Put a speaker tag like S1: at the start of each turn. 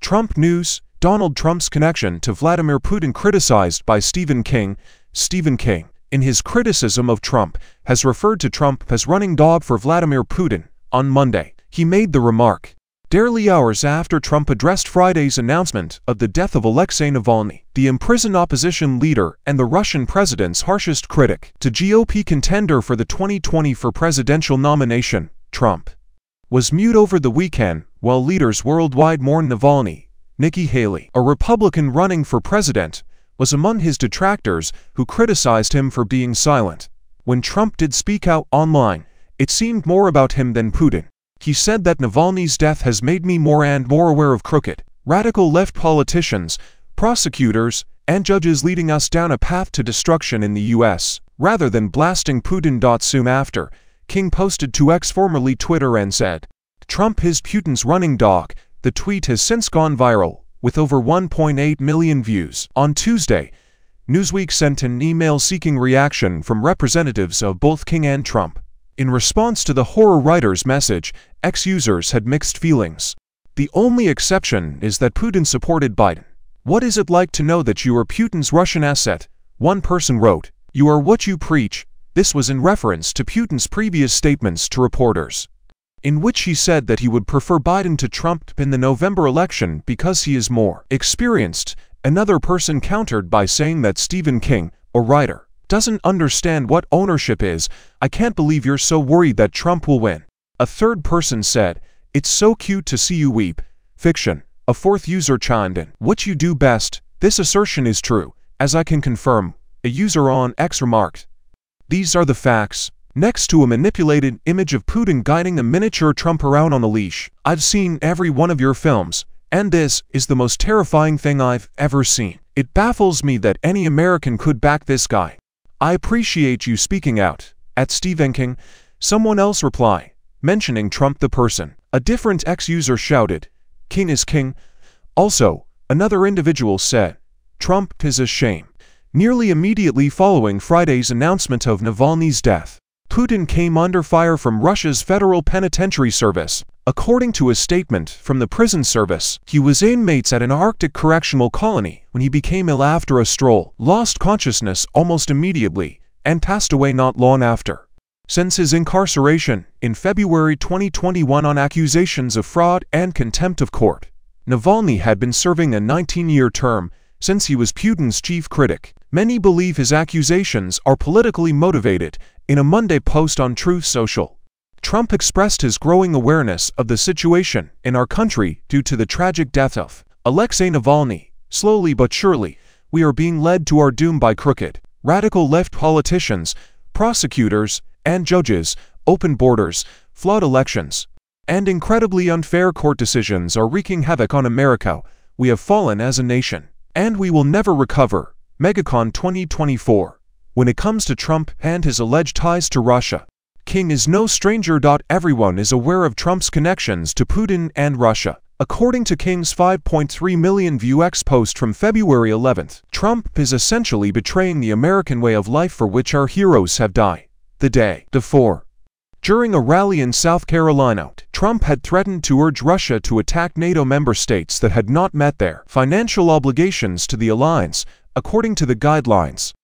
S1: Trump News Donald Trump's connection to Vladimir Putin criticized by Stephen King. Stephen King, in his criticism of Trump, has referred to Trump as running dog for Vladimir Putin. On Monday, he made the remark, barely hours after Trump addressed Friday's announcement of the death of Alexei Navalny, the imprisoned opposition leader and the Russian president's harshest critic, to GOP contender for the 2020 for presidential nomination, Trump was mute over the weekend while leaders worldwide mourned Navalny. Nikki Haley, a Republican running for president, was among his detractors who criticized him for being silent. When Trump did speak out online, it seemed more about him than Putin. He said that Navalny's death has made me more and more aware of crooked, radical left politicians, prosecutors, and judges leading us down a path to destruction in the U.S. Rather than blasting Putin. Soon after, King posted to X formerly Twitter and said, Trump is Putin's running dog. The tweet has since gone viral, with over 1.8 million views. On Tuesday, Newsweek sent an email seeking reaction from representatives of both King and Trump. In response to the horror writer's message, X users had mixed feelings. The only exception is that Putin supported Biden. What is it like to know that you are Putin's Russian asset? One person wrote, You are what you preach. This was in reference to Putin's previous statements to reporters, in which he said that he would prefer Biden to Trump in the November election because he is more experienced. Another person countered by saying that Stephen King, a writer, doesn't understand what ownership is. I can't believe you're so worried that Trump will win. A third person said, It's so cute to see you weep. Fiction. A fourth user chimed in, What you do best. This assertion is true, as I can confirm. A user on X remarked, These are the facts. Next to a manipulated image of Putin guiding a miniature Trump around on a leash. I've seen every one of your films, and this is the most terrifying thing I've ever seen. It baffles me that any American could back this guy. I appreciate you speaking out. At Stephen King, someone else reply, mentioning Trump the person. A different X user shouted, King is king. Also, another individual said, Trump is a shame. Nearly immediately following Friday's announcement of Navalny's death, Putin came under fire from Russia's Federal Penitentiary Service. According to a statement from the prison service, he was inmates at an Arctic correctional colony when he became ill after a stroll, lost consciousness almost immediately, and passed away not long after. Since his incarceration in February 2021 on accusations of fraud and contempt of court, Navalny had been serving a 19-year term since he was Putin's chief critic. Many believe his accusations are politically motivated. In a Monday post on Truth Social, Trump expressed his growing awareness of the situation in our country due to the tragic death of Alexei Navalny. Slowly but surely, we are being led to our doom by crooked, radical left politicians, prosecutors, and judges, open borders, flawed elections, and incredibly unfair court decisions are wreaking havoc on America. We have fallen as a nation, and we will never recover. MegaCon 2024 When it comes to Trump and his alleged ties to Russia, King is no stranger. Everyone is aware of Trump's connections to Putin and Russia. According to King's 5.3 million view X post from February 11th, Trump is essentially betraying the American way of life for which our heroes have died. The day before. During a rally in South Carolina, Trump had threatened to urge Russia to attack NATO member states that had not met their financial obligations to the alliance, according to the guidelines.